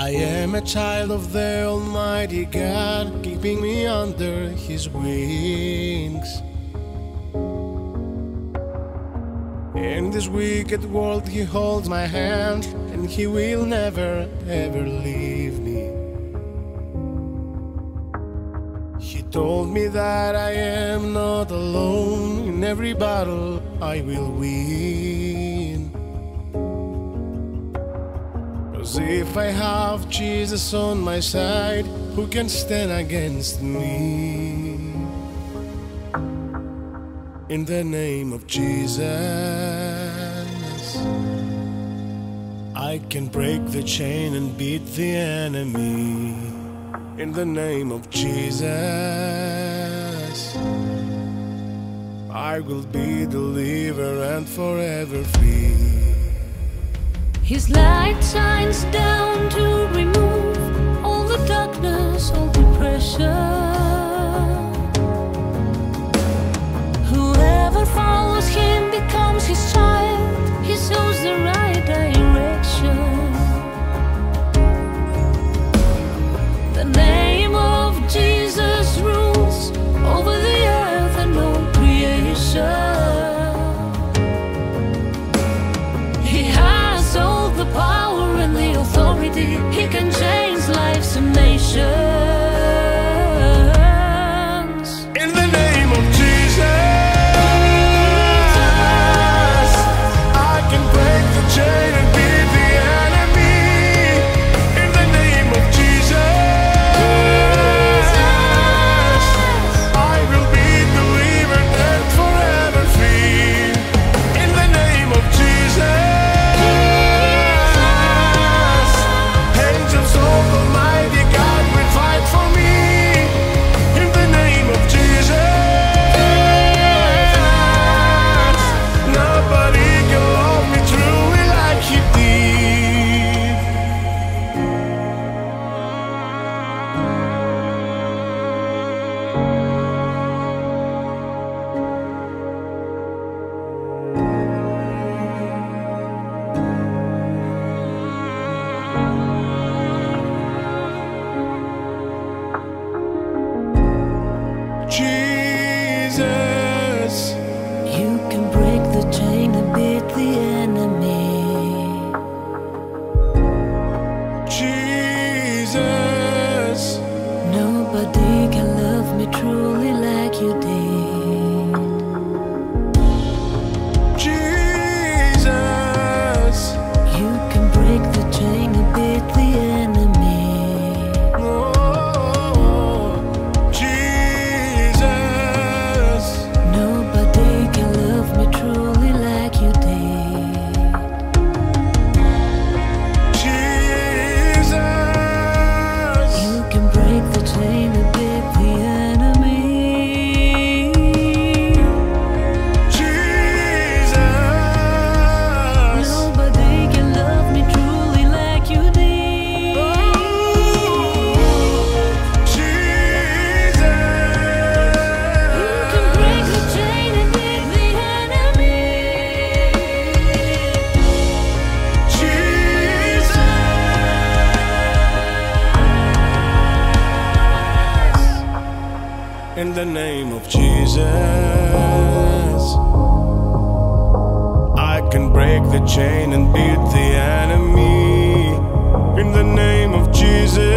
I am a child of the Almighty God, keeping me under His wings. In this wicked world, He holds my hand, and He will never ever leave me. He told me that I am not alone, in every battle I will win. Cause if I have Jesus on my side, who can stand against me? In the name of Jesus, I can break the chain and beat the enemy. In the name of Jesus, I will be delivered and forever free. His light shines down to remove all the darkness, all depression. Whoever follows him becomes his child. He shows the right authority. He can change life's and in the name of Jesus. I can break the chain and beat the enemy in the name of Jesus.